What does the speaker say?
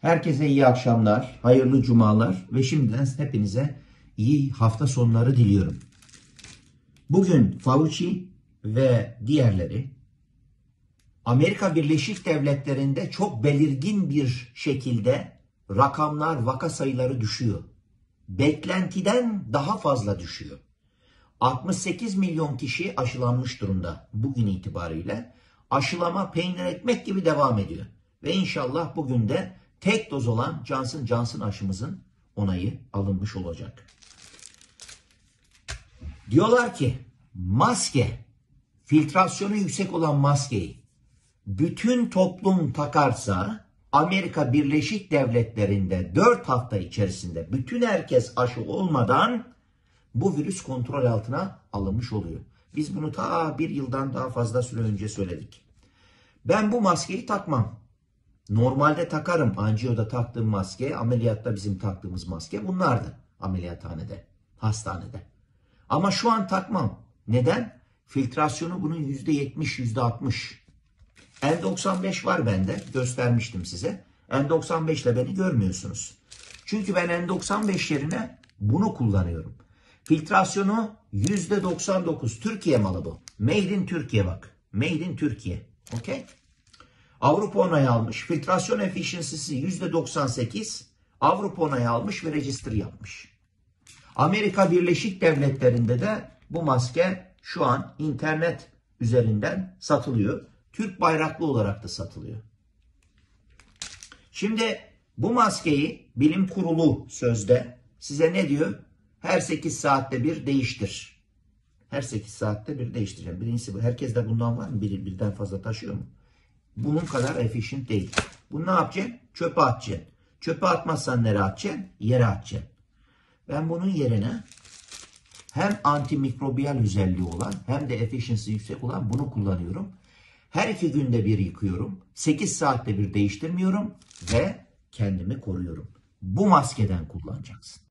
Herkese iyi akşamlar, hayırlı cumalar ve şimdiden hepinize iyi hafta sonları diliyorum. Bugün Fauci ve diğerleri Amerika Birleşik Devletleri'nde çok belirgin bir şekilde rakamlar, vaka sayıları düşüyor. Beklentiden daha fazla düşüyor. 68 milyon kişi aşılanmış durumda bugün itibariyle. Aşılama peynir ekmek gibi devam ediyor. Ve inşallah bugün de tek doz olan Johnson Johnson aşımızın onayı alınmış olacak. Diyorlar ki maske, filtrasyonu yüksek olan maskeyi bütün toplum takarsa Amerika Birleşik Devletleri'nde 4 hafta içerisinde bütün herkes aşı olmadan bu virüs kontrol altına alınmış oluyor. Biz bunu ta bir yıldan daha fazla süre önce söyledik. Ben bu maskeyi takmam. Normalde takarım. Anjiyoda taktığım maske, ameliyatta bizim taktığımız maske bunlardı. Ameliyathanede, hastanede. Ama şu an takmam. Neden? Filtrasyonu bunun %70, %60. N95 var bende. Göstermiştim size. N95 ile beni görmüyorsunuz. Çünkü ben N95 yerine bunu kullanıyorum. Filtrasyonu %99. Türkiye malı bu. Made in Türkiye bak. Made in Türkiye. Okey? Avrupa onayı almış. Filtrasyon efficiency'si %98. Avrupa onayı almış ve register yapmış. Amerika Birleşik Devletleri'nde de bu maske şu an internet üzerinden satılıyor. Türk bayraklı olarak da satılıyor. Şimdi bu maskeyi bilim kurulu sözde size ne diyor? Her 8 saatte bir değiştir. Her 8 saatte bir değiştireceğim. Birincisi bu. Herkes de bundan var mı? Bir, birden fazla taşıyor mu? Bunun kadar efficient değil. Bunu ne yapacaksın? Çöpe atacaksın. Çöpe atmazsan nereye atacaksın? Yere atacaksın. Ben bunun yerine hem antimikrobiyal özelliği olan hem de efficiency yüksek olan bunu kullanıyorum. Her iki günde bir yıkıyorum. 8 saatte bir değiştirmiyorum ve kendimi koruyorum. Bu maskeden kullanacaksın.